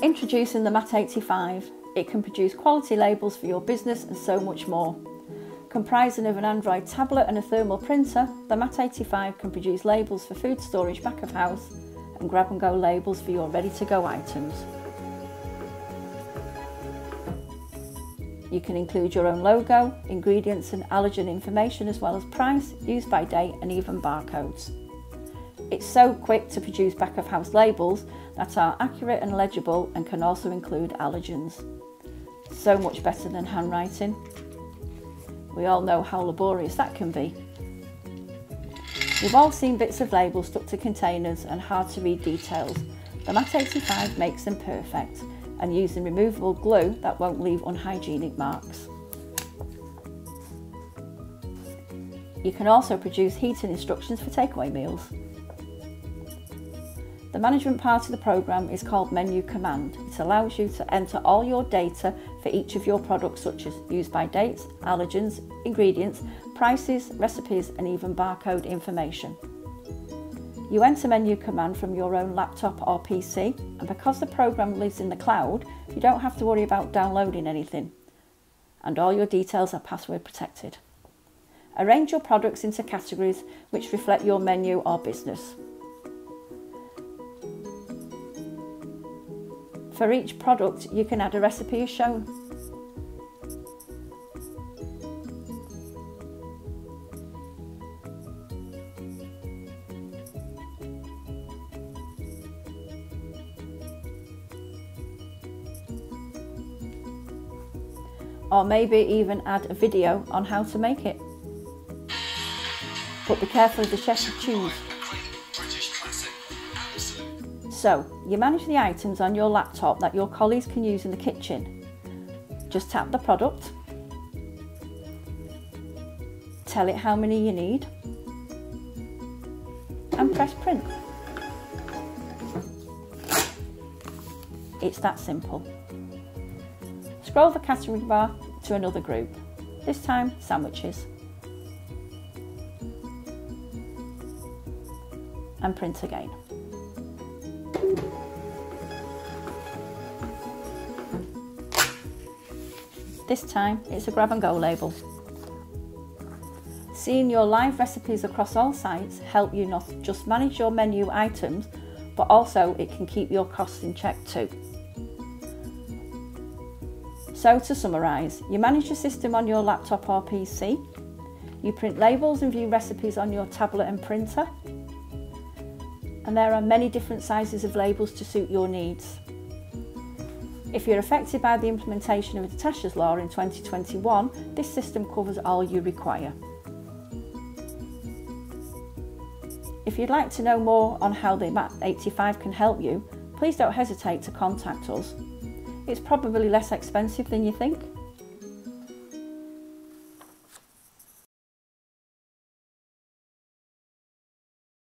Introducing the Matt85. It can produce quality labels for your business and so much more. Comprising of an Android tablet and a thermal printer, the Matt85 can produce labels for food storage back of house and grab and go labels for your ready to go items. You can include your own logo, ingredients and allergen information as well as price, use by date and even barcodes. It's so quick to produce back of house labels that are accurate and legible and can also include allergens. So much better than handwriting. We all know how laborious that can be. We've all seen bits of labels stuck to containers and hard to read details. The Matt85 makes them perfect and using removable glue that won't leave unhygienic marks. You can also produce heating instructions for takeaway meals. The management part of the programme is called Menu Command. It allows you to enter all your data for each of your products such as use by dates, allergens, ingredients, prices, recipes and even barcode information. You enter menu command from your own laptop or PC and because the program lives in the cloud, you don't have to worry about downloading anything and all your details are password protected. Arrange your products into categories which reflect your menu or business. For each product, you can add a recipe as shown. or maybe even add a video on how to make it. But be careful of the chef you choose. So, you manage the items on your laptop that your colleagues can use in the kitchen. Just tap the product, tell it how many you need, and press print. It's that simple. Scroll the category bar to another group, this time sandwiches. And print again. This time it's a grab and go label. Seeing your live recipes across all sites help you not just manage your menu items, but also it can keep your costs in check too. So to summarise, you manage your system on your laptop or PC, you print labels and view recipes on your tablet and printer, and there are many different sizes of labels to suit your needs. If you're affected by the implementation of the Tasha's Law in 2021, this system covers all you require. If you'd like to know more on how the MAP 85 can help you, please don't hesitate to contact us it's probably less expensive than you think.